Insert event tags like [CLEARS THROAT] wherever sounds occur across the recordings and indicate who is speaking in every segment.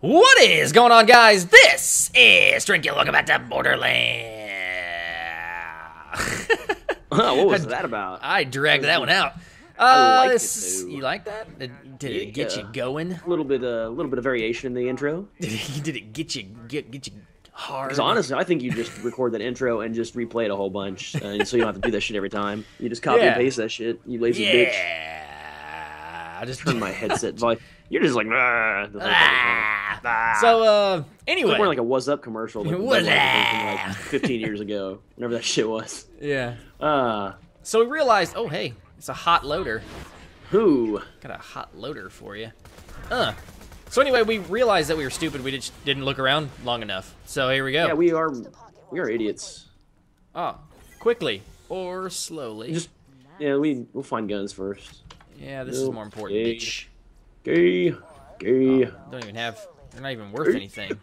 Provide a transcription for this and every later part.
Speaker 1: What is going on, guys? This is Drinky. Welcome back to Borderlands. [LAUGHS]
Speaker 2: what was [LAUGHS] that about?
Speaker 1: I dragged that one out. Uh,
Speaker 2: I liked it,
Speaker 1: this-
Speaker 2: though.
Speaker 1: You like that? Did, did it get you going?
Speaker 2: A little bit, a little bit of variation in the intro. [LAUGHS]
Speaker 1: Did it, did it get you get get you hard?
Speaker 2: Because honestly, I think you just record that intro and just replay it a whole bunch, uh, so you don't have to do that shit every time. You just copy
Speaker 1: Yeah.
Speaker 2: and paste that shit. You lazy bitch.
Speaker 1: yeah. I just
Speaker 2: Turn my headset volume. You're just like, "Ah," the whole fucking time.
Speaker 1: So, uh, anyway,
Speaker 2: like we're like a "What's Up" commercial, [LAUGHS] like,
Speaker 1: What's
Speaker 2: Bud Light
Speaker 1: up?
Speaker 2: like 15 years ago, whenever that shit was.
Speaker 1: yeah.
Speaker 2: Uh,
Speaker 1: So we realized, oh hey, it's a hot loader.
Speaker 2: who?
Speaker 1: Got a hot loader for you. Uh. So anyway, we realized that we were stupid. We just didn't look around long enough. So here we go.
Speaker 2: Yeah, we are, we are idiots.
Speaker 1: Oh, quickly or slowly.
Speaker 2: Just, yeah, we we'll find guns first.
Speaker 1: yeah, this is more important.
Speaker 2: Gay.
Speaker 1: Bitch.
Speaker 2: Gay, gay.
Speaker 1: Don't even have. They're not even worth anything. [LAUGHS]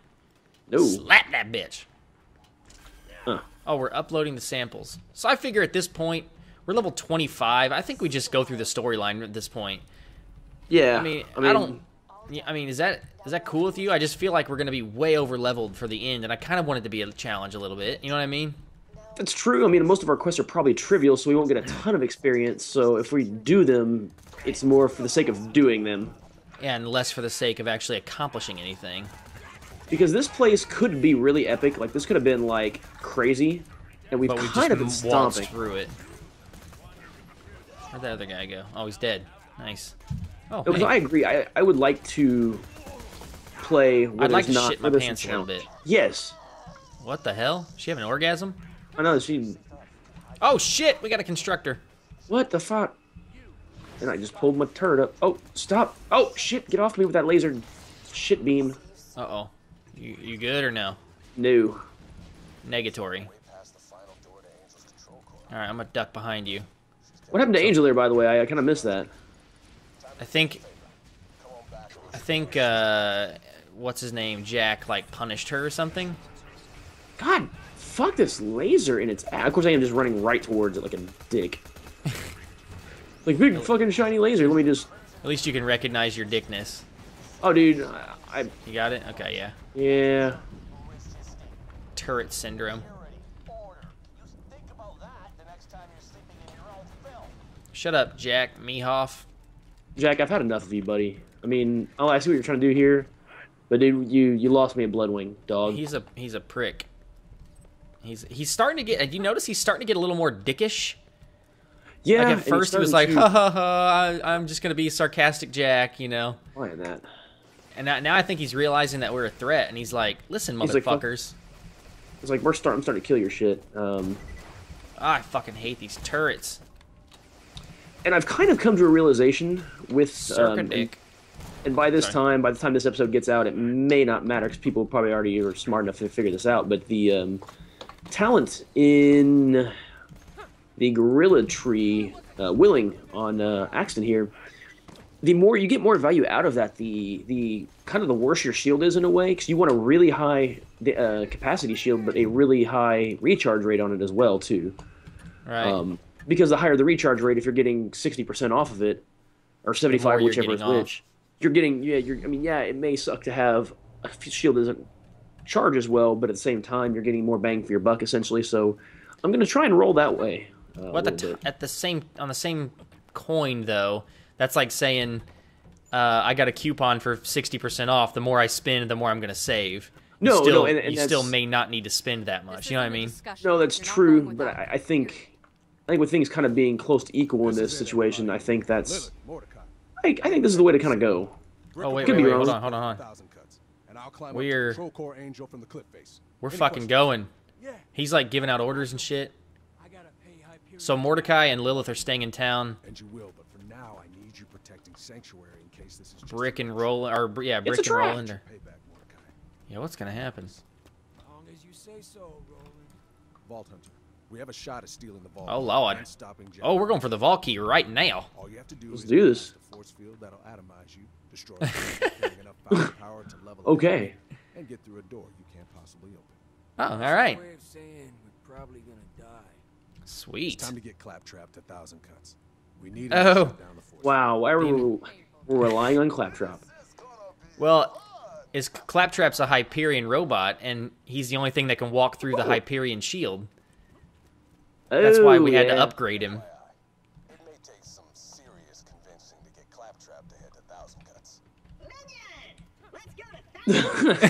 Speaker 2: No.
Speaker 1: Slap that bitch.
Speaker 2: Huh.
Speaker 1: Oh, we're uploading the samples. So I figure at this point, we're level 25. I think we just go through the storyline at this point.
Speaker 2: Yeah.
Speaker 1: I mean, I, don't. Yeah, I mean, is that is that cool with you? I just feel like we're gonna be way over leveled for the end, and I kind of want it to be a challenge a little bit. You know what I mean?
Speaker 2: That's true. I mean, most of our quests are probably trivial, so we won't get a ton of experience. So if we do them, it's more for the sake of doing them.
Speaker 1: And less for the sake of actually accomplishing anything.
Speaker 2: Because this place could be really epic. Like this could have been like crazy, and we've
Speaker 1: But we
Speaker 2: kind of been stomping.
Speaker 1: through it. Where'd that other guy go? Oh, he's dead. Nice. Oh,
Speaker 2: Because
Speaker 1: hey.
Speaker 2: I agree. I I would like to play. Where
Speaker 1: I'd like to
Speaker 2: not,
Speaker 1: shit my pants a little bit.
Speaker 2: Yes.
Speaker 1: What the hell? She have an orgasm?
Speaker 2: I know she.
Speaker 1: Oh shit! We got a constructor.
Speaker 2: What the fuck? And I just pulled my turret up. Oh, stop! Oh shit! Get off me with that laser shit beam.
Speaker 1: Uh oh. You you good or no?
Speaker 2: No.
Speaker 1: Negatory. All right, I'm gonna duck behind you.
Speaker 2: What happened to Angel there, by the way? I, I kind of missed that.
Speaker 1: I think. I think. uh What's his name? Jack like punished her or something.
Speaker 2: God, fuck this laser in its ass. Of course, I am just running right towards it like a dick. [LAUGHS] like big fucking shiny laser. Let me just.
Speaker 1: At least you can recognize your dickness.
Speaker 2: Oh, dude, I.
Speaker 1: You got it? Okay, yeah.
Speaker 2: yeah.
Speaker 1: Turret syndrome. Shut up, Jack Mehoff.
Speaker 2: Jack, I've had enough of you, buddy. I mean, oh, I see what you're trying to do here, but dude, you you lost me a Bloodwing, dog.
Speaker 1: He's a he's a prick. He's he's starting to get. Do you notice he's starting to get a little more dickish?
Speaker 2: Yeah.
Speaker 1: Like at first he was like,
Speaker 2: to-
Speaker 1: ha ha ha, I, I'm just gonna be sarcastic Jack, you know.
Speaker 2: Why that?
Speaker 1: And now, now I think he's realizing that we're a threat, and he's like, listen,
Speaker 2: He's like,
Speaker 1: motherfuckers.
Speaker 2: It's like we're starting. I'm starting to kill your shit. Um,
Speaker 1: Ah, I fucking hate these turrets.
Speaker 2: and I've kind of come to a realization with um, and, and by this
Speaker 1: Sorry.
Speaker 2: time, by the time this episode gets out, it may not matter because people probably already are smart enough to figure this out. But the um, talent in the Guerrilla tree, uh, willing on uh, Axton here, the more you get more value out of that, the the kind of the worse your shield is in a way, because you want a really high uh, capacity shield, but a really high recharge rate on it as well too.
Speaker 1: Right.
Speaker 2: Um, because the higher the recharge rate, if you're getting 60% off of it, or 75,
Speaker 1: you're
Speaker 2: whichever is which, you're getting, yeah, you're, I mean, yeah, it may suck to have a shield that doesn't charge as well, but at the same time, you're getting more bang for your buck, essentially. So I'm going to try and roll that way. Uh,
Speaker 1: Well, at the, t-
Speaker 2: bit.
Speaker 1: at the same on the same coin though, that's like saying uh, I got a coupon for sixty percent off. The more I spend, the more I'm going to save. You
Speaker 2: No, no, and- and
Speaker 1: you still may not need to spend that much. You know what I mean?
Speaker 2: No, that's true, but I, I think. I think with things kind of being close to equal in this situation, I think that's. I, I think this is the way to kind of go.
Speaker 1: Oh wait,
Speaker 2: Could
Speaker 1: wait,
Speaker 2: be
Speaker 1: wait, hold on, hold on, hold on.
Speaker 3: Cuts, and I'll climb
Speaker 1: We're-
Speaker 3: up to Control Core Angel from the cliff face.
Speaker 1: We're fucking
Speaker 3: questions?
Speaker 1: going.
Speaker 3: Yeah.
Speaker 1: He's like giving out orders and shit.
Speaker 3: I gotta pay Hyperion.
Speaker 1: So Mordecai and Lilith are staying in town,
Speaker 3: And you will, but for now, I need you protecting Sanctuary in case this is just
Speaker 1: brick and rolling, or yeah, brick and
Speaker 2: trap.
Speaker 1: rolling. Or, yeah, what's gonna happen?
Speaker 3: Long as you say so, Roland. Vault Hunter. We have a shot at stealing the vault.
Speaker 1: Oh, Lord.
Speaker 3: and stopping
Speaker 1: Oh, we're going for the vault key right now.
Speaker 3: All you have to do
Speaker 2: Let's
Speaker 3: is
Speaker 2: do this.
Speaker 3: the force field that'll atomize you, destroy you, enough [LAUGHS] firepower to level
Speaker 2: Okay.
Speaker 3: and get through a door you can't possibly open.
Speaker 1: Oh, all right,
Speaker 4: Way of saying we're probably gonna die.
Speaker 1: Sweet.
Speaker 3: It's time to get claptrap to thousand cuts. We need
Speaker 1: Oh.
Speaker 3: to shut down the force.
Speaker 2: Wow, why are we we're relying on Claptrap?
Speaker 1: Well, is Claptrap's a Hyperion robot, and he's the only thing that can walk through the Hyperion shield. That's why
Speaker 2: Oh,
Speaker 1: we had to
Speaker 2: oh,
Speaker 1: upgrade him.
Speaker 3: It may take some serious convincing to get Claptrap to head to [LAUGHS] [LAUGHS] Thousand Cuts.
Speaker 5: Minion! Let's go to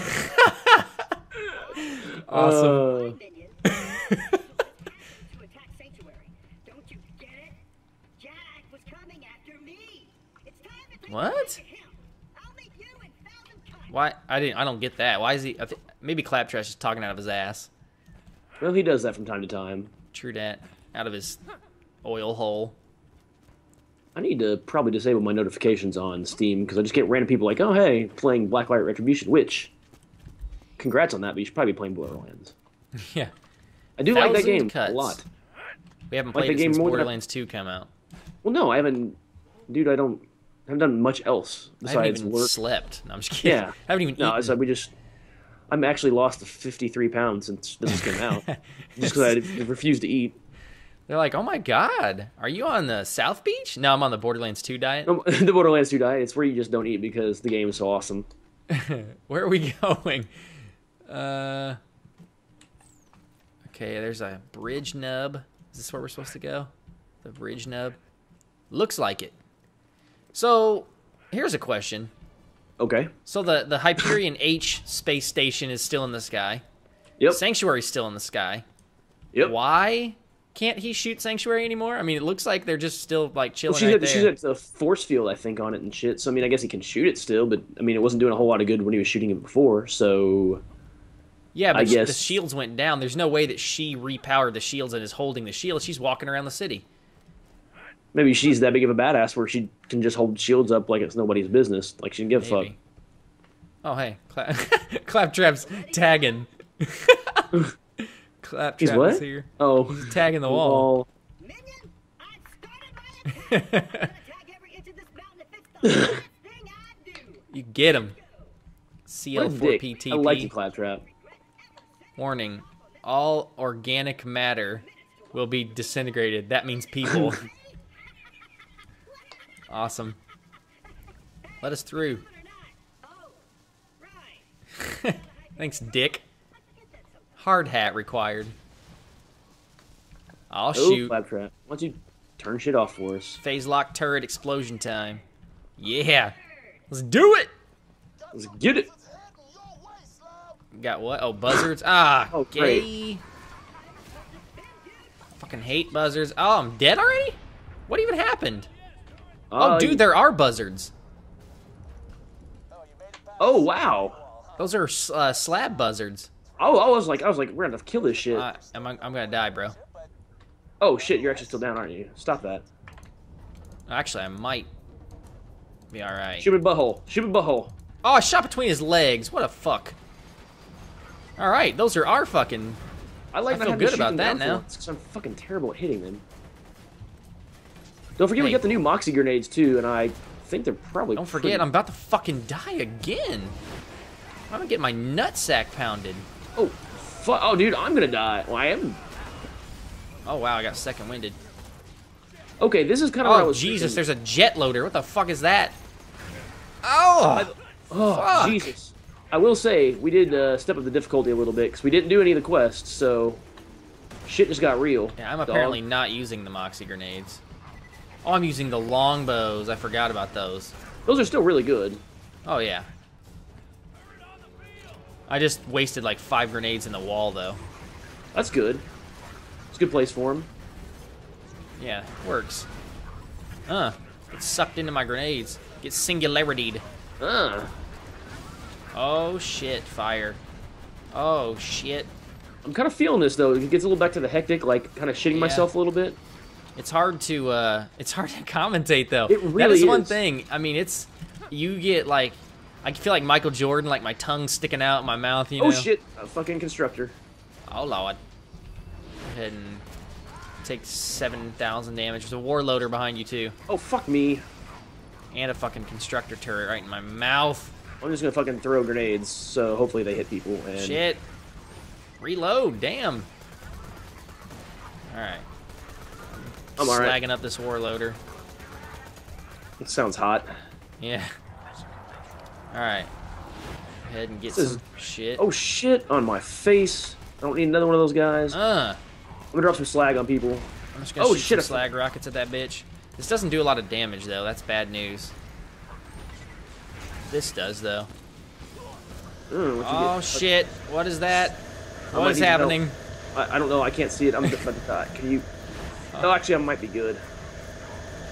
Speaker 1: Awesome.
Speaker 2: Uh,
Speaker 5: Minion. to attack Sanctuary. Don't you get it? Jack was coming after me. It's time to take
Speaker 1: What?
Speaker 5: it to him. I'll meet you in Thousand Cuts.
Speaker 1: Why? I didn't. I don't get that. Why is he? I thi- maybe Claptrap's just talking out of his ass.
Speaker 2: well, he does that from time to time.
Speaker 1: True that. Out of his oil hole.
Speaker 2: I need to probably disable my notifications on Steam because I just get random people like, "Oh, hey, playing Blacklight Retribution." Which, congrats on that, but you should probably be playing Borderlands. [LAUGHS]
Speaker 1: Yeah.
Speaker 2: I do like that game
Speaker 1: Cuts.
Speaker 2: a lot.
Speaker 1: We haven't
Speaker 2: Like
Speaker 1: played
Speaker 2: the
Speaker 1: it
Speaker 2: game
Speaker 1: since
Speaker 2: more than I-
Speaker 1: Borderlands 2 come out.
Speaker 2: Well, no, I haven't, dude. I don't. I haven't done much else
Speaker 1: I
Speaker 2: besides
Speaker 1: even
Speaker 2: work.
Speaker 1: slept. No, I'm just kidding.
Speaker 2: Yeah. [LAUGHS]
Speaker 1: I haven't even
Speaker 2: No,
Speaker 1: eaten.
Speaker 2: it's like we just. I'm actually lost 53 pounds since this came out, [LAUGHS] just because I refused to eat.
Speaker 1: They're like, oh my god, are you on the South Beach? No, I'm on the Borderlands 2 diet. [LAUGHS]
Speaker 2: The Borderlands 2 diet. It's where you just don't eat because the game is so awesome.
Speaker 1: Where are we going? Uh. Okay, there's a bridge nub. Is this where we're supposed to go? The bridge nub. Looks like it. So, here's a question.
Speaker 2: Okay.
Speaker 1: So the the Hyperion [CLEARS THROAT] H space station is still in the sky.
Speaker 2: Yep.
Speaker 1: Sanctuary's still in the sky.
Speaker 2: Yep.
Speaker 1: Why can't he shoot Sanctuary anymore? I mean, it looks like they're just still like chilling
Speaker 2: Well, she's,
Speaker 1: right
Speaker 2: at, she's at the force field, I think, on it and shit. So I mean, I guess he can shoot it still, but I mean, it wasn't doing a whole lot of good when he was shooting it before. So
Speaker 1: Yeah, but
Speaker 2: I
Speaker 1: sh- the shields went down. There's no way that she repowered the shields and is holding the shield. She's walking around the city.
Speaker 2: Maybe she's that big of a badass where she can just hold shields up like it's nobody's business. Like she can give a fuck.
Speaker 1: Oh hey, Cla- [LAUGHS] Claptrap's tagging. [LAUGHS] Claptrap
Speaker 2: He's what?
Speaker 1: is here.
Speaker 2: Oh,
Speaker 1: He's tagging the wall.
Speaker 5: Minion, I've started my attack. I'm gonna tag every inch of this mountain if it's the last [LAUGHS] thing I do.
Speaker 1: You get him.
Speaker 2: What a dick.
Speaker 1: CL4PTP.
Speaker 2: I like the claptrap.
Speaker 1: Warning: All organic matter will be disintegrated. That means people. Awesome. Let us through. [LAUGHS] Thanks, Dick. Hard hat required. I'll
Speaker 2: Oh,
Speaker 1: shoot.
Speaker 2: claptrap. Why don't you turn shit off for us?
Speaker 1: Phase lock turret explosion time. Yeah. Let's do it.
Speaker 2: Let's get it.
Speaker 1: Got what? Oh, buzzards. Ah,
Speaker 2: Oh, great.
Speaker 1: Fucking hate buzzards. Oh, I'm dead already? What even happened? Oh,
Speaker 2: Uh,
Speaker 1: dude, there are buzzards.
Speaker 2: Oh wow.
Speaker 1: Those are uh, slab buzzards.
Speaker 2: Oh, I was like, I was like, we're gonna have to kill this shit.
Speaker 1: Uh, am I, I'm gonna die, bro.
Speaker 2: oh shit, you're actually still down, aren't you? Stop that.
Speaker 1: Actually, I might be all right.
Speaker 2: Shoot me butthole. Shoot me butthole.
Speaker 1: Oh, I shot between his legs. What a fuck. All right, those are our fucking.
Speaker 2: I like
Speaker 1: I feel good about that now.
Speaker 2: once, 'cause I'm fucking terrible at hitting them. Don't forget we got the new Moxie grenades too, and I think they're probably.
Speaker 1: Don't
Speaker 2: pretty-
Speaker 1: forget, I'm about to fucking die again. I'm gonna get my nutsack pounded.
Speaker 2: Oh, fu- Oh, dude, I'm gonna die. Well, I am.
Speaker 1: Oh wow, I got second winded.
Speaker 2: Okay, this is kind of. what I
Speaker 1: Oh
Speaker 2: was
Speaker 1: Jesus,
Speaker 2: thinking.
Speaker 1: there's a jet loader. What the fuck is that? Oh,
Speaker 2: Oh,
Speaker 1: fuck.
Speaker 2: Jesus. I will say we did uh, step up the difficulty a little bit because we didn't do any of the quests, so shit just got real.
Speaker 1: yeah, I'm
Speaker 2: dog.
Speaker 1: apparently not using the moxie grenades. Oh, I'm using the longbows. I forgot about those.
Speaker 2: Those are still really good.
Speaker 1: Oh yeah. I just wasted like five grenades in the wall though.
Speaker 2: That's good. It's a good place for them.
Speaker 1: Yeah, works. Uh, get sucked into my grenades. Get singularityed.
Speaker 2: Ah,
Speaker 1: Oh shit, fire. Oh shit.
Speaker 2: I'm kind of feeling this though. It gets a little back to the hectic, like kind of shitting
Speaker 1: Yeah.
Speaker 2: myself a little bit.
Speaker 1: It's hard to uh it's hard to commentate though.
Speaker 2: It
Speaker 1: that
Speaker 2: really
Speaker 1: is one thing. I mean, it's you get like I feel like Michael Jordan, like my tongue sticking out in my mouth, you know.
Speaker 2: Oh shit, a fucking constructor.
Speaker 1: Oh lord. Go ahead and take 7,000 damage. There's a warloader behind you too.
Speaker 2: Oh fuck me.
Speaker 1: And a fucking constructor turret right in my mouth.
Speaker 2: I'm just gonna fucking throw grenades, so hopefully they hit people. And
Speaker 1: Shit. Reload, damn. Alright.
Speaker 2: I'm alright.
Speaker 1: Slagging up this warloader.
Speaker 2: It sounds hot.
Speaker 1: Yeah. Alright. ahead and get
Speaker 2: This is-
Speaker 1: some shit.
Speaker 2: Oh shit! On my face. I don't need another one of those guys. I'm
Speaker 1: Uh,
Speaker 2: gonna drop some slag on people.
Speaker 1: I'm just gonna
Speaker 2: Oh,
Speaker 1: shoot
Speaker 2: shit,
Speaker 1: some slag rockets at that bitch. This doesn't do a lot of damage though. That's bad news. This does though.
Speaker 2: Mm,
Speaker 1: Oh shit! What is that? What is happening?
Speaker 2: I, I don't know. I can't see it. I'm about [LAUGHS] to die. Can you? Oh, actually, I might be good.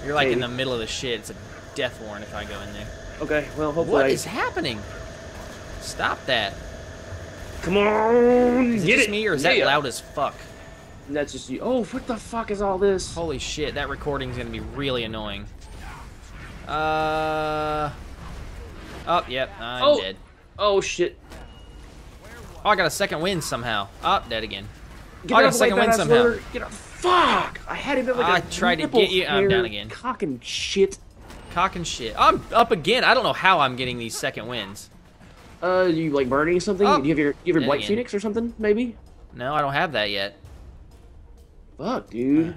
Speaker 1: You're like in the middle of the shit. It's a death warrant if I go in there.
Speaker 2: Okay. Well, hopefully.
Speaker 1: What
Speaker 2: I...
Speaker 1: is happening? Stop that.
Speaker 2: Come on!
Speaker 1: Is it
Speaker 2: get
Speaker 1: just
Speaker 2: it!
Speaker 1: me or is
Speaker 2: Yeah.
Speaker 1: that loud as fuck?
Speaker 2: That's just you. Oh, what the fuck is all this?
Speaker 1: Holy shit, that recording's gonna be really annoying. Uh. Oh, yep, I'm
Speaker 2: Oh.
Speaker 1: dead.
Speaker 2: Oh shit!
Speaker 1: Oh, I got a second win somehow. Oh, dead again.
Speaker 2: Get
Speaker 1: I got a
Speaker 2: of the way,
Speaker 1: second win somehow.
Speaker 2: Get up. Fuck! I had him at like
Speaker 1: I
Speaker 2: a
Speaker 1: tried to get you- I'm down again.
Speaker 2: Cock and shit.
Speaker 1: Cock and shit. I'm up again. I don't know how I'm getting these second wins.
Speaker 2: Uh, you like burning something?
Speaker 1: Oh.
Speaker 2: Do you have your you have your white
Speaker 1: again.
Speaker 2: phoenix or something? Maybe.
Speaker 1: No, I don't have that yet.
Speaker 2: Fuck, dude.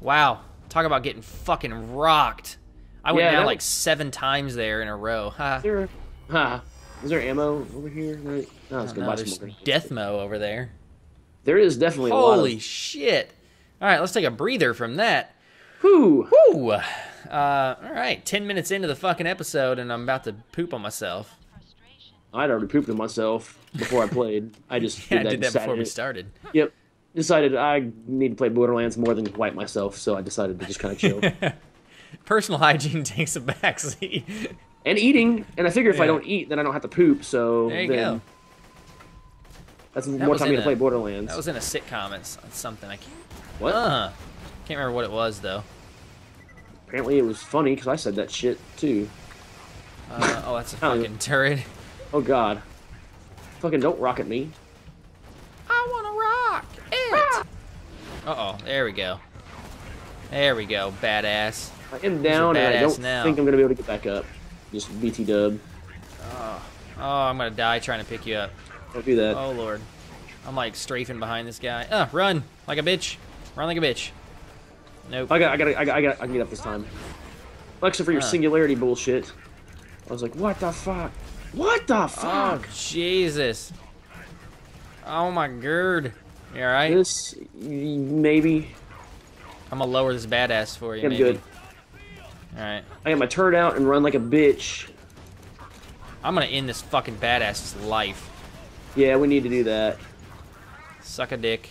Speaker 1: Wow. Talk about getting fucking rocked. I went
Speaker 2: Yeah,
Speaker 1: down like
Speaker 2: was-
Speaker 1: seven times there in a row. Ha.
Speaker 2: Is there, ha, is there ammo over here? No, it's gonna
Speaker 1: No, there's
Speaker 2: some more.
Speaker 1: Deathmo over there.
Speaker 2: There is definitely a
Speaker 1: Holy
Speaker 2: of.
Speaker 1: shit. All right, let's take a breather from that.
Speaker 2: Whoo,
Speaker 1: Whew. Uh, all right, 10 minutes into the fucking episode, and I'm about to poop on myself.
Speaker 2: I'd already pooped on myself before I played. I just [LAUGHS]
Speaker 1: Yeah,
Speaker 2: did
Speaker 1: I
Speaker 2: that.
Speaker 1: did that before we started.
Speaker 2: Yep. Decided I need to play Borderlands more than wipe myself, so I decided to just kind of chill. [LAUGHS]
Speaker 1: Personal hygiene [LAUGHS] takes a backseat.
Speaker 2: and eating, and I figure if I don't eat, then I don't have to poop. So
Speaker 1: There you
Speaker 2: then
Speaker 1: go.
Speaker 2: That's more time me to play Borderlands.
Speaker 1: That was in a sitcom. It's something I can't.
Speaker 2: what?
Speaker 1: Uh, can't remember what it was though.
Speaker 2: Apparently, it was funny because I said that shit too.
Speaker 1: Uh, oh, that's a [LAUGHS]
Speaker 2: Oh.
Speaker 1: fucking turret.
Speaker 2: Oh God! Fucking don't rock at me.
Speaker 1: I want to rock it. Uh oh, there we go. There we go, badass.
Speaker 2: I am down, and I don't
Speaker 1: now.
Speaker 2: think I'm gonna be able to get back up. Just BT dub.
Speaker 1: Oh, I'm gonna die trying to pick you up.
Speaker 2: Don't do that.
Speaker 1: Oh lord. I'm like strafing behind this guy. Uh, run like a bitch. Run like a bitch. Nope.
Speaker 2: I got, I got, I got, I got, I can get up this time. Except for your
Speaker 1: Huh.
Speaker 2: singularity bullshit. I was like, what the fuck? What the
Speaker 1: Oh
Speaker 2: fuck?
Speaker 1: Jesus. Oh my god. You alright?
Speaker 2: This maybe.
Speaker 1: I'm gonna lower this badass for you.
Speaker 2: I'm
Speaker 1: maybe.
Speaker 2: good.
Speaker 1: Alright.
Speaker 2: I got my turret out and run like a bitch.
Speaker 1: I'm gonna end this fucking badass's life.
Speaker 2: Yeah, we need to do that.
Speaker 1: Suck a dick.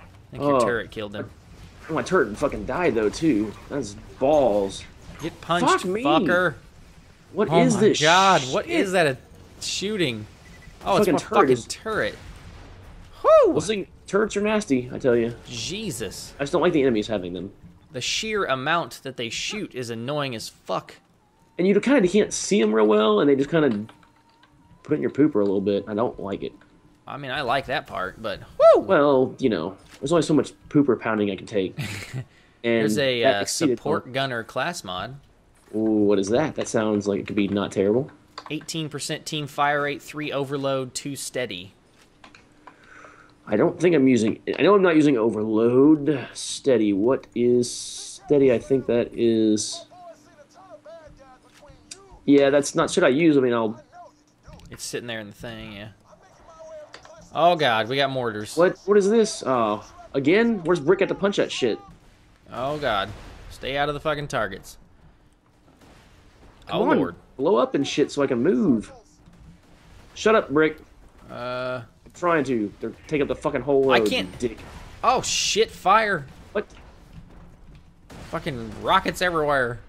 Speaker 1: I think
Speaker 2: Oh.
Speaker 1: your turret killed him.
Speaker 2: Oh, my turret fucking died though too. That's balls.
Speaker 1: Get punched,
Speaker 2: Fuck me.
Speaker 1: fucker.
Speaker 2: What
Speaker 1: oh
Speaker 2: is
Speaker 1: my
Speaker 2: this?
Speaker 1: god, what is that a shooting? Oh, it's
Speaker 2: Fucking
Speaker 1: my
Speaker 2: turret
Speaker 1: fucking
Speaker 2: is-
Speaker 1: turret. Whoo!
Speaker 2: Well, see, turrets are nasty. I tell you.
Speaker 1: Jesus.
Speaker 2: I just don't like the enemies having them.
Speaker 1: The sheer amount that they shoot is annoying as fuck.
Speaker 2: And you kind of can't see them real well, and they just kind of put it in your pooper a little bit. I don't like it.
Speaker 1: I mean, I like that part, but whoo!
Speaker 2: Well, you know, there's only so much pooper pounding I can take. [LAUGHS] And
Speaker 1: There's a uh,
Speaker 2: exceeded-
Speaker 1: support gunner class mod.
Speaker 2: Ooh, what is that? That sounds like it could be not terrible.
Speaker 1: 18% team fire rate, 3 overload, 2 steady.
Speaker 2: I don't think I'm using. I know I'm not using overload. Steady. What is steady? I think that is. Yeah, that's not. Should I use? I mean, I'll.
Speaker 1: It's sitting there in the thing, yeah. Oh god, we got mortars.
Speaker 2: What? What is this? Oh, again? Where's Brick at to punch that shit?
Speaker 1: Oh god. Stay out of the fucking targets.
Speaker 2: Come
Speaker 1: oh
Speaker 2: on,
Speaker 1: lord.
Speaker 2: blow up and shit so I can move. Shut up, Brick.
Speaker 1: Uh
Speaker 2: I'm trying to. They're taking up the fucking whole road.
Speaker 1: I can't-
Speaker 2: Dick.
Speaker 1: Oh shit, fire.
Speaker 2: What?
Speaker 1: Fucking rockets everywhere.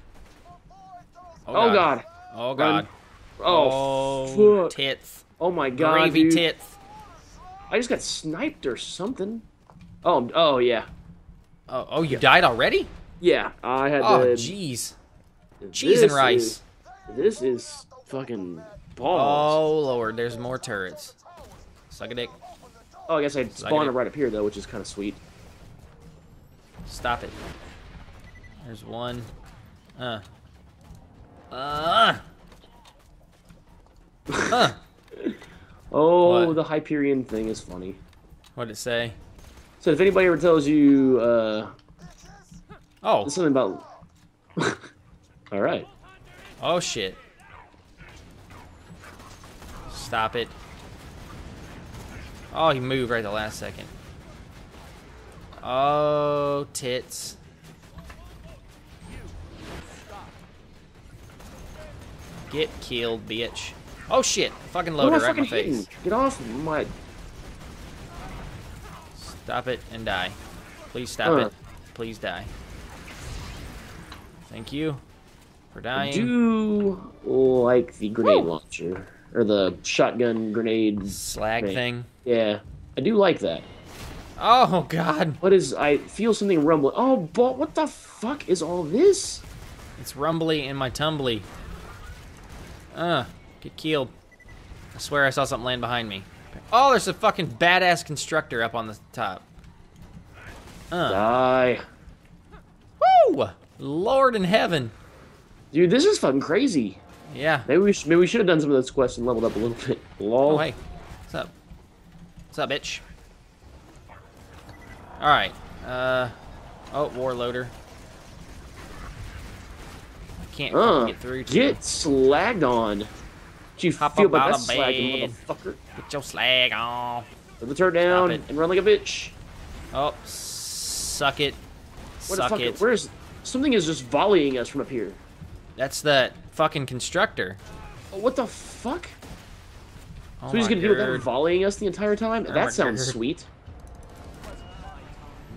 Speaker 2: Oh god.
Speaker 1: Oh god.
Speaker 2: Oh,
Speaker 1: Oh,
Speaker 2: fuck.
Speaker 1: tits.
Speaker 2: Oh my god.
Speaker 1: Gravy
Speaker 2: dude.
Speaker 1: tits.
Speaker 2: I just got sniped or something. Oh, oh yeah.
Speaker 1: Oh, oh, you died already?
Speaker 2: Yeah, I had
Speaker 1: Oh, jeez. Cheese and rice.
Speaker 2: is- this is fucking balls.
Speaker 1: Oh, lord, there's more turrets. Suck a dick.
Speaker 2: Oh, I guess I spawned
Speaker 1: it.
Speaker 2: it right up here though, which is kind of sweet.
Speaker 1: Stop it. There's one. Uh. Uh. Huh. [LAUGHS]
Speaker 2: Oh,
Speaker 1: What?
Speaker 2: the Hyperion thing is funny.
Speaker 1: What'd it say?
Speaker 2: So if anybody ever tells you uh,
Speaker 1: Oh.
Speaker 2: something about, [LAUGHS] all right,
Speaker 1: Oh, shit. Stop it. Oh, he moved right the last second. Oh, tits. Get killed, bitch. Oh shit! Fucking loader right in
Speaker 2: fucking
Speaker 1: my face.
Speaker 2: hitting? Get off my.
Speaker 1: Stop it and die. Please stop
Speaker 2: Uh.
Speaker 1: it. Please die. Thank you for dying.
Speaker 2: I do like the grenade launcher or the shotgun grenade.
Speaker 1: Slag
Speaker 2: Right.
Speaker 1: thing.
Speaker 2: Yeah, I do like that.
Speaker 1: Oh god.
Speaker 2: What is? I feel something rumbling. Oh, but what the fuck is all this?
Speaker 1: It's rumbly in my tumbly. Uh, get killed. I swear I saw something land behind me. Oh, there's a fucking badass constructor up on the top. Uh,
Speaker 2: Die,
Speaker 1: woo! Lord in heaven.
Speaker 2: dude. This is fucking crazy.
Speaker 1: Yeah.
Speaker 2: Maybe we should, maybe we should have done some of those quests and leveled up a little bit. [LAUGHS] Lol.
Speaker 1: Oh, hey. What's up? What's up, bitch? Alright. Uh, oh, warloader. I can't
Speaker 2: Uh,
Speaker 1: get through to
Speaker 2: get slagged on. Did you
Speaker 1: Hop
Speaker 2: feel
Speaker 1: up
Speaker 2: about
Speaker 1: out
Speaker 2: that
Speaker 1: of
Speaker 2: slagging,
Speaker 1: bed.
Speaker 2: motherfucker?
Speaker 1: Get your slag on.
Speaker 2: Put the turret down and run like a bitch.
Speaker 1: Oh, suck it.
Speaker 2: What the
Speaker 1: Suck
Speaker 2: fuck?
Speaker 1: it.
Speaker 2: Where's something is just volleying us from up here?
Speaker 1: That's that fucking constructor.
Speaker 2: Oh, what the fuck?
Speaker 1: Oh
Speaker 2: so he's gonna deal with that volleying us the entire time?
Speaker 1: Oh
Speaker 2: that sounds
Speaker 1: god.
Speaker 2: sweet.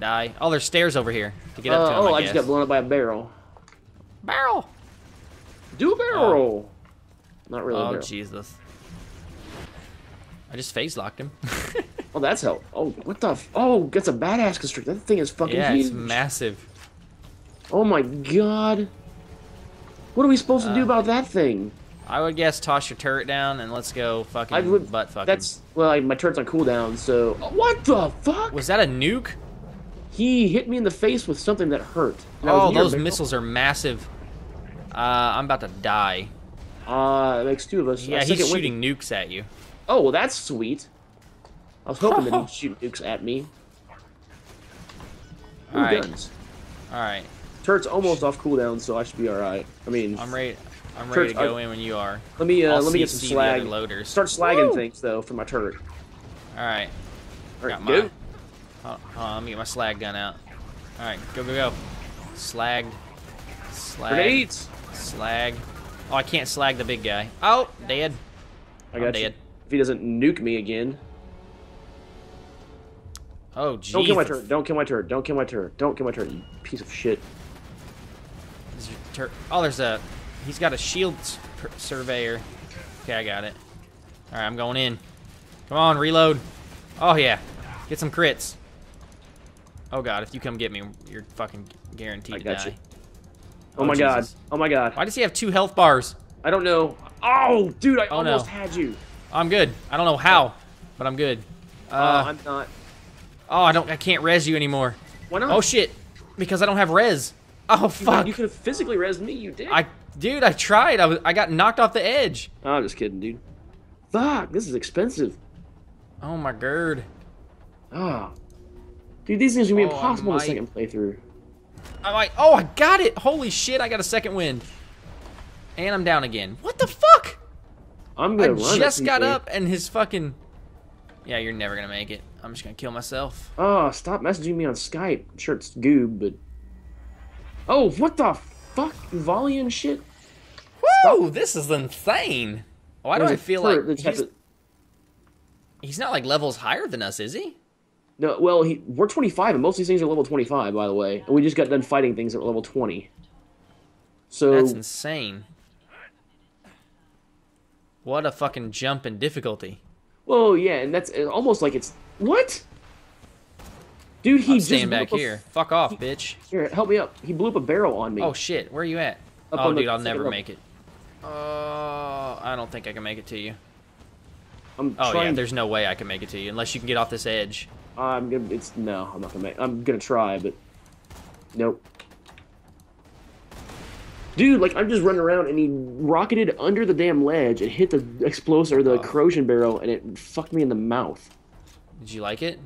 Speaker 1: Die. Oh, there's stairs over here to get
Speaker 2: Uh,
Speaker 1: up to him,
Speaker 2: oh,
Speaker 1: I,
Speaker 2: I, just got blown up by a barrel.
Speaker 1: Barrel!
Speaker 2: Do a barrel roll. Not really
Speaker 1: Oh. Jesus. I just phase locked him. [LAUGHS]
Speaker 2: Oh, that's help. Oh, what the? F- oh, that's a badass constructor. That thing is fucking
Speaker 1: yeah,
Speaker 2: huge.
Speaker 1: it's massive.
Speaker 2: oh my god. What are we supposed to do
Speaker 1: Uh,
Speaker 2: about that thing?
Speaker 1: I would guess toss your turret down and let's go fucking
Speaker 2: I would.
Speaker 1: butt fucking.
Speaker 2: That's well, I, my turret's on cooldown. So oh, what the fuck?
Speaker 1: Was that a nuke?
Speaker 2: He hit me in the face with something that hurt. Was
Speaker 1: Oh, those missiles are massive. Uh, I'm about to die.
Speaker 2: Uh, makes two of us.
Speaker 1: Yeah, he's
Speaker 2: second win-
Speaker 1: shooting nukes at you.
Speaker 2: Oh, well, that's sweet. I was hoping that he'd [LAUGHS] shoot nukes at me. Ooh,
Speaker 1: Alright.
Speaker 2: guns.
Speaker 1: All right,
Speaker 2: Turret's almost off cooldown, so I should be alright. I mean,
Speaker 1: I'm ready. I'm ready to go in when you are.
Speaker 2: let me uh, let me get some slag.
Speaker 1: loaders.
Speaker 2: Start slagging
Speaker 1: Woo!
Speaker 2: things though for my turret.
Speaker 1: All right,
Speaker 2: All
Speaker 1: got
Speaker 2: right,
Speaker 1: my.
Speaker 2: go.
Speaker 1: Hold hold on, let me get my slag gun out. All right, go go go. Slagged. Slag.
Speaker 2: Grenades.
Speaker 1: Slag. Oh, I can't slag the big guy. Oh, dead.
Speaker 2: I
Speaker 1: I'm
Speaker 2: got you.
Speaker 1: dead.
Speaker 2: If he doesn't nuke me again,
Speaker 1: Oh, jeez.
Speaker 2: don't kill my turret. Don't kill my turret. Don't kill my turret. Don't kill my turret. You piece of shit.
Speaker 1: Oh, there's a. He's got a shield surveyor. Okay, I got it. All right, I'm going in. Come on, reload. Oh yeah, get some crits. Oh god, if you come get me, you're fucking guaranteed
Speaker 2: I
Speaker 1: to
Speaker 2: got
Speaker 1: die.
Speaker 2: you. Oh, my god. Oh my god.
Speaker 1: Why does he have two health bars?
Speaker 2: I don't know. Oh, dude, I
Speaker 1: Oh, no.
Speaker 2: almost had you.
Speaker 1: I'm good. I don't know how, but I'm good.
Speaker 2: Uh,
Speaker 1: Uh,
Speaker 2: I'm not.
Speaker 1: oh, I don't. I can't res you anymore.
Speaker 2: Why not?
Speaker 1: Oh shit, because I don't have res. Oh
Speaker 2: You,
Speaker 1: fuck.
Speaker 2: you could have physically resed me, you did.
Speaker 1: I, dude, I tried. I was. I got knocked off the edge.
Speaker 2: Oh, I'm just kidding, dude. Fuck, this is expensive.
Speaker 1: Oh my god.
Speaker 2: Ah. Dude, these things are gonna be
Speaker 1: Oh,
Speaker 2: impossible in the second playthrough.
Speaker 1: I'm like, oh, I got it! Holy shit, I got a second wind. And I'm down again. What the fuck?
Speaker 2: I'm gonna run.
Speaker 1: just got up and his fucking. Yeah, you're never gonna make it. I'm just gonna kill myself.
Speaker 2: Oh, stop messaging me on Skype. I'm sure it's goob, but. Oh, what the fuck? Volley and shit?
Speaker 1: Whoa, this is insane. Why do I feel like he's, he's not like levels higher than us, is he?
Speaker 2: No, well, he, we're 25, and most of these things are level 25, by the way. And we just got done fighting things at level 20. So,
Speaker 1: That's insane. What a fucking jump in difficulty.
Speaker 2: well, yeah, and that's uh, almost like it's. What? Dude, he
Speaker 1: I'm
Speaker 2: just.
Speaker 1: staying back
Speaker 2: up a-
Speaker 1: here. Fuck off, bitch.
Speaker 2: Here, help me up. He blew up a barrel on me.
Speaker 1: Oh shit, where are you at?
Speaker 2: Up
Speaker 1: oh dude, I'll never
Speaker 2: level.
Speaker 1: make it. Uh, I don't think I can make it to you.
Speaker 2: I'm
Speaker 1: Oh
Speaker 2: trying.
Speaker 1: yeah, there's no way I can make it to you unless you can get off this edge.
Speaker 2: I'm gonna. It's no. I'm not gonna make. I'm gonna try, but nope. Dude, like I'm just running around, and he rocketed under the damn ledge and hit the explosive or the
Speaker 1: Oh.
Speaker 2: corrosion barrel, and it fucked me in the mouth.
Speaker 1: Did you like it?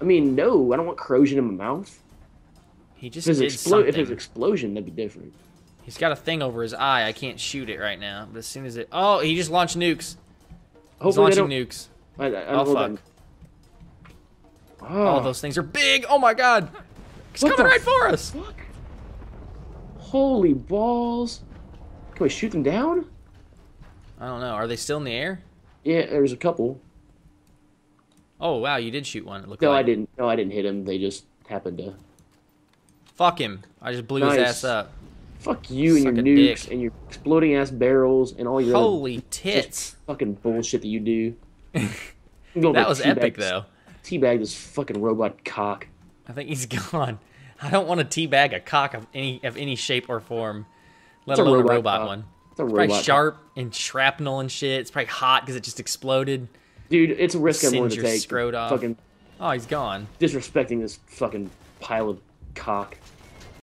Speaker 2: I mean, no, I don't want corrosion in my mouth.
Speaker 1: He just
Speaker 2: If
Speaker 1: did something.
Speaker 2: if it's explosion, that'd be different.
Speaker 1: He's got a thing over his eye. I can't shoot it right now. But as soon as it, oh, he just launched nukes.
Speaker 2: Hopefully they
Speaker 1: launching nukes.
Speaker 2: I, I, I
Speaker 1: Oh, fuck.
Speaker 2: that-
Speaker 1: All
Speaker 2: Oh,
Speaker 1: those things are big. Oh my god. He's
Speaker 2: What
Speaker 1: coming right for us.
Speaker 2: fuck? Holy balls! Can we shoot them down?
Speaker 1: I don't know. Are they still in the air?
Speaker 2: Yeah, there's a couple.
Speaker 1: Oh wow, you did shoot one. It looked
Speaker 2: No,
Speaker 1: like.
Speaker 2: I didn't. No, I didn't hit him. They just happened to.
Speaker 1: Fuck him. I just blew his ass up.
Speaker 2: Fuck you and your nukes
Speaker 1: dick.
Speaker 2: and your exploding ass barrels and all your
Speaker 1: Holy tits.
Speaker 2: fucking bullshit that you do. [LAUGHS]
Speaker 1: That was epic though.
Speaker 2: Teabag this fucking robot cock.
Speaker 1: I think he's [LAUGHS] gone. I don't want to teabag a cock of any of any shape or form, let
Speaker 2: It's
Speaker 1: alone a
Speaker 2: robot
Speaker 1: robot one.
Speaker 2: It's a
Speaker 1: It's probably
Speaker 2: robot. cock.
Speaker 1: sharp and shrapnel and shit. It's probably hot because it just exploded.
Speaker 2: Dude, it's a risk I'm willing to take.
Speaker 1: scrot off.
Speaker 2: Fucking
Speaker 1: Oh, he's gone.
Speaker 2: disrespecting this fucking pile of cock.